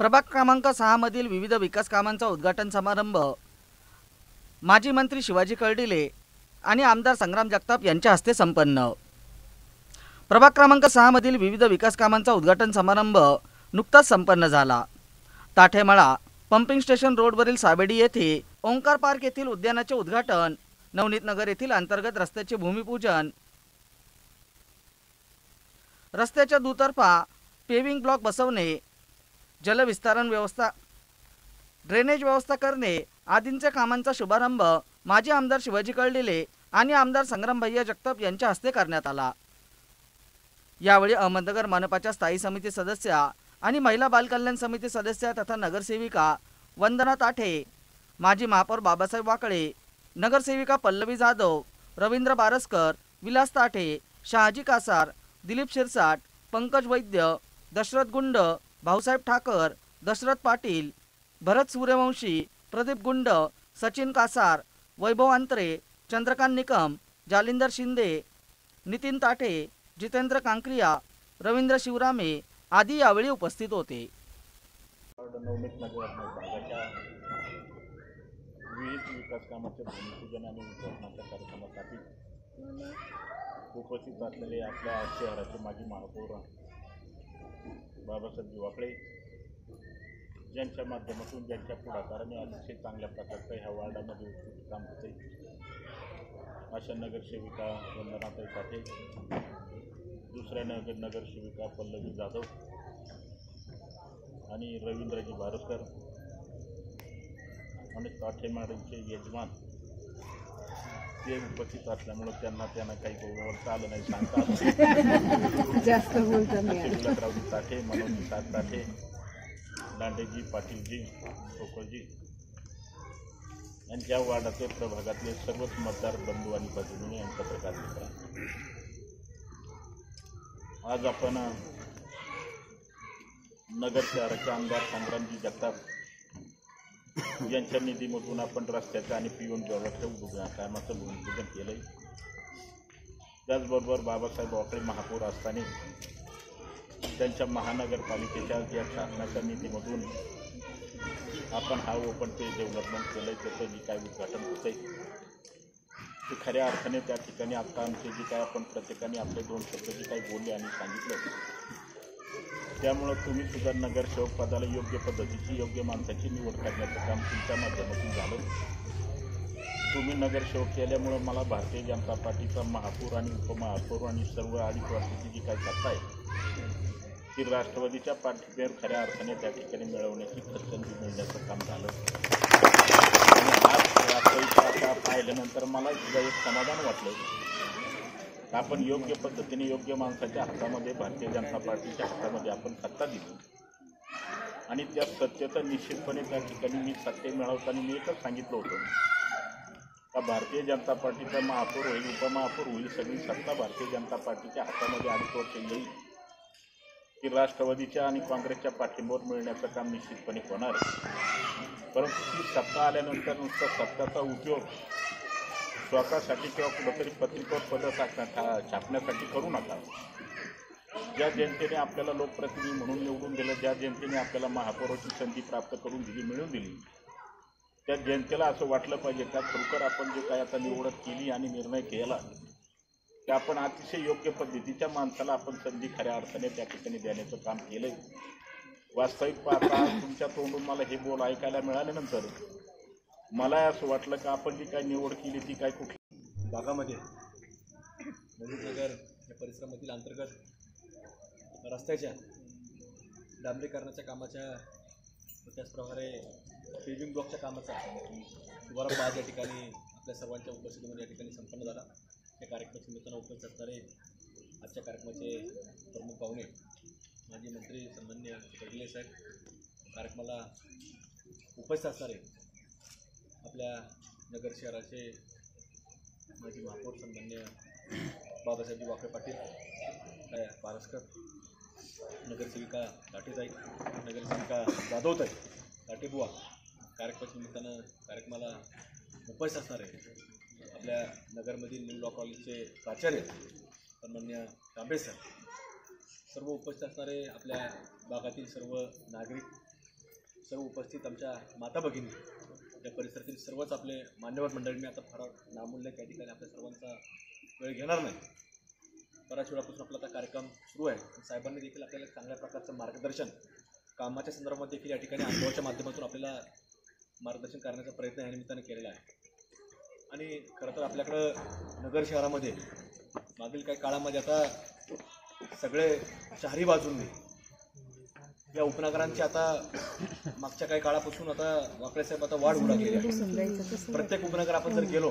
प्रभाग क्रमांक सहामधील विविध विकास कामांचा उद्घाटन समारंभ माजी मंत्री शिवाजी कर्डिले आणि आमदार संग्राम जगताप यांच्या हस्ते संपन्न. प्रभाग क्रमांक सहामधील विविध विकास कामांचा उद्घाटन समारंभ नुकताच संपन्न झाला. ताठेमळा पंपिंग स्टेशन रोडवरील सावेडी येथे ओंकार पार्क येथील उद्यानाचे उद्घाटन नवनीत नगर येथील अंतर्गत रस्त्याचे भूमिपूजन रस्त्याच्या दुतर्फा पेविंग ब्लॉक बसवणे जलविस्तारण व्यवस्था ड्रेनेज व्यवस्था करणे आदींच्या कामांचा शुभारंभ माजी आमदार शिवाजी कळलेले आणि आमदार संग्राम भैया जगताप यांच्या हस्ते करण्यात आला. यावेळी अहमदनगर मनपाच्या स्थायी समिती सदस्या आणि महिला बालकल्याण समिती सदस्या तथा नगरसेविका वंदना ताठे माजी महापौर बाबासाहेब वाकळे नगरसेविका पल्लवी जाधव रवींद्र बारसकर विलास ताठे शहाजी कासार दिलीप शिरसाट पंकज वैद्य दशरथ गुंड भाऊसाहेब ठाकर दशरथ पाटील भरत सूर्यवंशी प्रदीप गुंड सचिन कासार वैभव अंतरे चंद्रकांत निकम जालिंदर शिंदे नितीन ताटे जितेंद्र कांक्रिया रवींद्र शिवरामे आदी यावेळी उपस्थित होते. विविध विकास कामाच्या भूमिपूजन आणि उद्घाटनाच्या कार्यक्रमासाठी उपस्थित असलेले आपल्या शहराचे माजी महापौर बाबासाहेब वाकळे ज्यांच्या माध्यमातून ज्यांच्या पुढाकाराने अतिशय चांगल्या प्रकारचं ह्या वार्डामध्ये उत्कृष्ट काम होते अशा नगरसेविका वंदनाताई साठे दुसऱ्या नगर नगरसेविका पल्लवी जाधव आणि रवींद्रजी भारसकर आणि काठेमाडीचे यजमान ते उपस्थित असल्यामुळं त्यांना त्यांना काही बोलवता आलं नाही सांगता. जास्त बोलतो गुलाबरावजी ताठे मनोजी सात ताठे लांडेजी पाटीलजी ठोकरजी यांच्या वार्डाचे प्रभागातले सर्वच मतदार बंधू आणि भगिनी यांचा प्रकार मित्र आज आपण नगर शहराचे आमदार संग्रामजी जगताप यांच्या निधीमधून आपण रस्त्याचं आणि पिऊन व्यवस्था उद्या कामाचं भूमिपूजन केलं आहे त्याचबरोबर बाबासाहेब वाकळे महापौर असताना त्यांच्या महानगरपालिकेच्या ज्या शासनाच्या निधीमधून आपण हा ओपन पे डेव्हलपमेंट केलं आहे त्याचं जे काय उद्घाटन होतं आहे ते खऱ्या अर्थाने त्या ठिकाणी आत्ता आमचे जे काय आपण प्रत्येकाने आपले दोन शब्द जे काही बोलले आणि सांगितलं त्यामुळं तुम्ही सुद्धा नगरसेवक पदाला योग्य पद्धतीची योग्य माणसाची निवड करण्याचं काम तुमच्या माध्यमातून झालं. तुम्ही नगरसेवक केल्यामुळं मला भारतीय जनता पार्टीचा महापौर आणि उपमहापौर आणि सर्व अडीच वर्षाची जी काही सत्ता आहे ती राष्ट्रवादीच्या पाठिंब्यावर खऱ्या अर्थाने त्या ठिकाणी मिळवण्याची खतसंधी मिळण्याचं काम झालं. आणि आज पाहिल्यानंतर मला सुद्धा एक समाधान वाटलं आपण योग्य पद्धतीने योग्य माणसाच्या हातामध्ये भारतीय जनता पार्टीच्या हातामध्ये आपण सत्ता दिली. आणि त्या सत्तेचं निश्चितपणे त्या ठिकाणी मी सत्ते मिळवताना मी एकच सांगितलं होतं. का भारतीय जनता पार्टीचा महापौर होईल उपमहापौर होईल सगळी सत्ता भारतीय जनता पार्टीच्या हातामध्ये अडीच वर्ष येईल. की राष्ट्रवादीच्या आणि काँग्रेसच्या पाठिंब्यावर मिळण्याचं काम निश्चितपणे होणार आहे. परंतु ती सत्ता आल्यानंतर नुसता सत्ताचा उपयोग स्वतःसाठी किंवा कुठंतरी पत्रिकेवर पदं टाकण्या छापण्यासाठी करू नका. ज्या जनतेने आपल्याला लोकप्रतिनिधी म्हणून निवडून दिलं ज्या जनतेने आपल्याला महापौराची संधी प्राप्त करून दिली मिळवून दिली त्या जनतेला असं वाटलं पाहिजे का? खरोखर आपण जे काय आता निवडत केली आणि निर्णय केला त्या आपण अतिशय योग्य पद्धतीच्या माणसाला आपण संधी खऱ्या अर्थाने त्या ठिकाणी देण्याचं काम केलंय. वास्तविक पाहता तुमच्या तोंडून मला हे बोल ऐकायला मिळाल्यानंतर मला असं वाटलं का आपण जी काय निवड केली ती काय कुठली? भागामध्ये. नगर या परिसरामधील अंतर्गत रस्त्याच्या डांबरीकरणाच्या कामाच्या त्याचप्रकारे पेविंग ब्लॉकच्या कामाचा शुभारंभ आज या ठिकाणी आपल्या सर्वांच्या उपस्थितीमध्ये या ठिकाणी संपन्न झाला. या कार्यक्रमाच्या निमित्तानं उपस्थित असणारे आजच्या कार्यक्रमाचे प्रमुख पाहुणे माजी मंत्री सन्मान्य कडले साहेब कार्यक्रमाला उपस्थित असणारे आपल्या नगर शहराचे माजी महापौर सन्मान्य बाबासाहेबजी वाकडे पाटील काय पारसकर नगरसेविका दाटेताई नगरसेविका जाधवताई दाटेबुवा कार्यक्रमाच्या निमित्तानं कार्यक्रमाला उपस्थित असणारे आपल्या नगरमधील न्यू लॉ कॉलेजचे प्राचार्य सन्मान्य तांबे सर. सर्व उपस्थित असणारे आपल्या भागातील सर्व नागरिक सर्व उपस्थित आमच्या माता भगिनी या परिसरातील सर्वच आपले मान्यवर मंडळी मी आता फार नामूल्य त्या ठिकाणी आपल्या सर्वांचा वेळ घेणार नाही. बऱ्याच वेळापासून आपला आता कार्यक्रम सुरू आहे. साहेबांनी देखील आपल्याला चांगल्या प्रकारचं मार्गदर्शन कामाच्या संदर्भात देखील या ठिकाणी अनुभवाच्या माध्यमातून आपल्याला मार्गदर्शन करण्याचा प्रयत्न या निमित्ताने केलेला आहे. आणि खरं तर आपल्याकडं नगर शहरामध्ये मागील काही काळामध्ये आता सगळे शहरी बाजूंनी या उपनगरांची आता मागच्या काही काळापासून आता वाकडे साहेब आता वाढ होऊ लागलेली आहे. प्रत्येक उपनगर आपण जर गेलो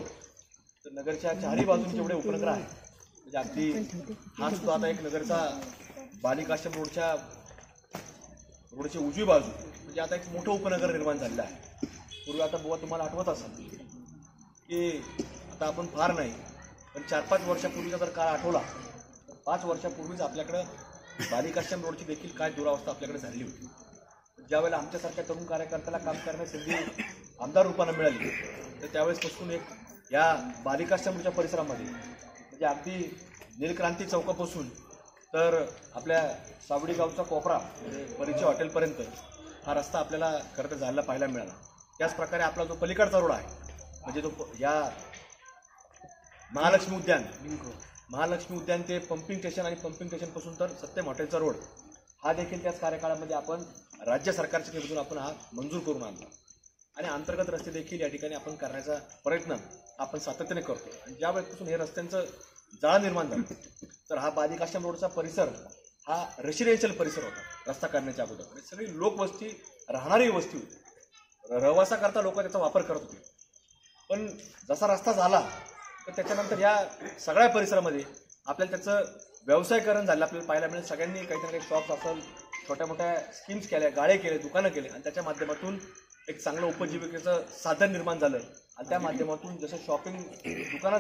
तर नगरच्या चारही बाजून जेवढे उपनगर आहे म्हणजे अगदी हा सुद्धा आता एक नगरचा बालिकाश्रम रोडच्या रोडची उजवी बाजू म्हणजे आता एक मोठं उपनगर निर्माण झालेलं आहे. पूर्वी आता बुवा तुम्हाला आठवत असेल की आता आपण फार नाही पण चार पाच वर्षापूर्वीचा जर काळ आठवला तर पाच वर्षापूर्वीच आपल्याकडं बालिकाश्रम रोडची देखील काय दुरावस्था आपल्याकडे झालेली होती. ज्यावेळेला आमच्यासारख्या तरुण कार्यकर्त्याला काम करण्याची संधी आमदार रूपानं मिळाली तर त्यावेळेस त्यावेळेसपासून एक या बालिकाश्रमच्या परिसरामध्ये म्हणजे अगदी नीलक्रांती चौकापासून तर आपल्या सावडी गावचा कोपरा म्हणजे परिचय हॉटेलपर्यंत हा रस्ता आपल्याला खरं तर जायला पाहायला मिळाला. त्याचप्रकारे आपला जो पलीकडचा रोड आहे म्हणजे जो या महालक्ष्मी उद्यान महालक्ष्मी उद्यान ते पंपिंग स्टेशन आणि पंपिंग स्टेशनपासून तर सत्यम हॉटेलचा रोड. हा देखील त्याच कार्यकाळामध्ये आपण राज्य सरकारच्या निधीतून आपण हा मंजूर करून आणला. आणि अंतर्गत रस्ते देखील या ठिकाणी आपण करण्याचा प्रयत्न आपण सातत्याने करतो. आणि ज्या वेळेपासून हे रस्त्यांचं जाळं निर्माण झालं तर हा बालिकाश्रम रोडचा परिसर हा रेसिडेन्शियल परिसर होता रस्ता करण्याच्या अगोदर. आणि सगळी लोकवस्ती राहणारी वस्ती होती. रहवासाकरता लोक त्याचा वापर करत होते. पण जसा रस्ता झाला तर त्याच्यानंतर या सगळ्या परिसरामध्ये आपल्याला त्याचं व्यवसायकरण झालं आपल्याला पाहायला मिळेल. सगळ्यांनी काही ना काही शॉप्स असेल छोट्या मोठ्या स्कीम्स केल्या गाळे केले दुकानं केले. आणि त्याच्या माध्यमातून एक चांगलं उपजीविकेचं साधन निर्माण झालं. आणि त्या माध्यमातून जसं शॉपिंग दुकानात